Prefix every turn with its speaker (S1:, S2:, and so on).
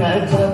S1: I'm